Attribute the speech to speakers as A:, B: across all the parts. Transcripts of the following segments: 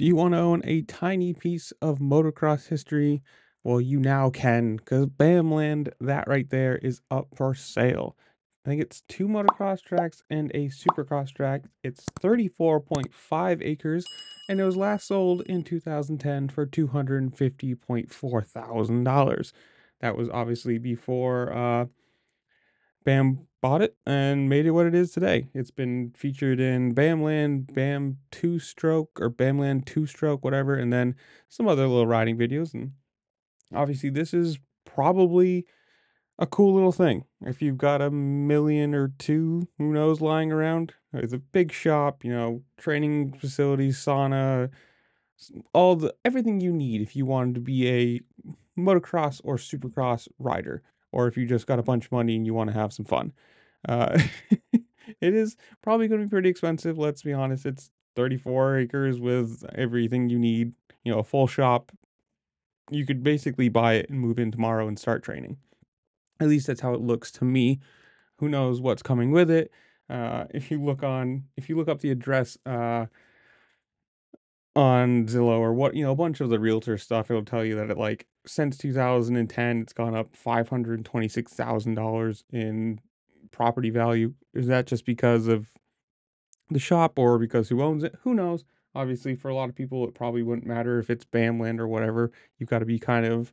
A: Do you want to own a tiny piece of motocross history? Well, you now can, because Bamland, that right there, is up for sale. I think it's two motocross tracks and a supercross track. It's 34.5 acres, and it was last sold in 2010 for $250.4 thousand. That was obviously before uh, Bam bought it and made it what it is today. It's been featured in Bamland, Bam Two Stroke, or Bamland Two Stroke, whatever, and then some other little riding videos. And obviously, this is probably a cool little thing. If you've got a million or two, who knows, lying around, it's a big shop, you know, training facilities, sauna, all the everything you need if you wanted to be a motocross or supercross rider or if you just got a bunch of money and you want to have some fun. Uh, it is probably going to be pretty expensive. Let's be honest. It's 34 acres with everything you need, you know, a full shop. You could basically buy it and move in tomorrow and start training. At least that's how it looks to me. Who knows what's coming with it? Uh, if you look on, if you look up the address, uh, on Zillow or what, you know, a bunch of the realtor stuff, it'll tell you that it like since 2010, it's gone up $526,000 in property value. Is that just because of the shop or because who owns it? Who knows? Obviously, for a lot of people, it probably wouldn't matter if it's BAMland or whatever. You've got to be kind of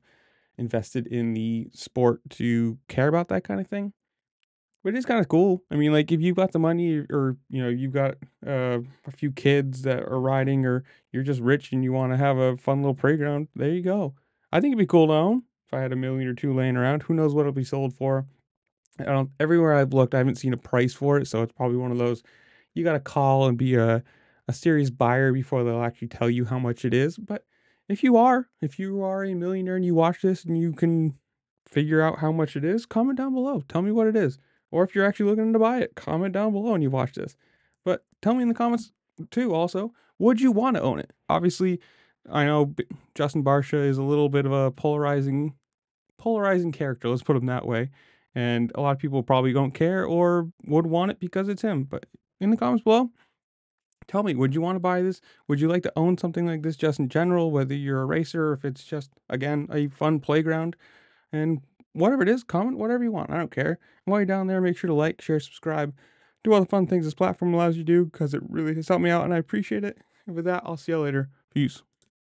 A: invested in the sport to care about that kind of thing but it is kind of cool. I mean, like if you've got the money or you know you've got uh, a few kids that are riding, or you're just rich and you want to have a fun little playground, there you go. I think it'd be cool to own if I had a million or two laying around. Who knows what it'll be sold for? I don't. Everywhere I've looked, I haven't seen a price for it, so it's probably one of those you got to call and be a a serious buyer before they'll actually tell you how much it is. But if you are, if you are a millionaire and you watch this and you can figure out how much it is, comment down below. Tell me what it is. Or if you're actually looking to buy it, comment down below and you watch this. But tell me in the comments too, also, would you want to own it? Obviously, I know Justin Barcia is a little bit of a polarizing, polarizing character. Let's put him that way. And a lot of people probably don't care or would want it because it's him. But in the comments below, tell me, would you want to buy this? Would you like to own something like this just in general, whether you're a racer or if it's just, again, a fun playground? And whatever it is, comment whatever you want. I don't care. And while you're down there, make sure to like, share, subscribe, do all the fun things this platform allows you to do because it really has helped me out and I appreciate it. And with that, I'll see you later. Peace.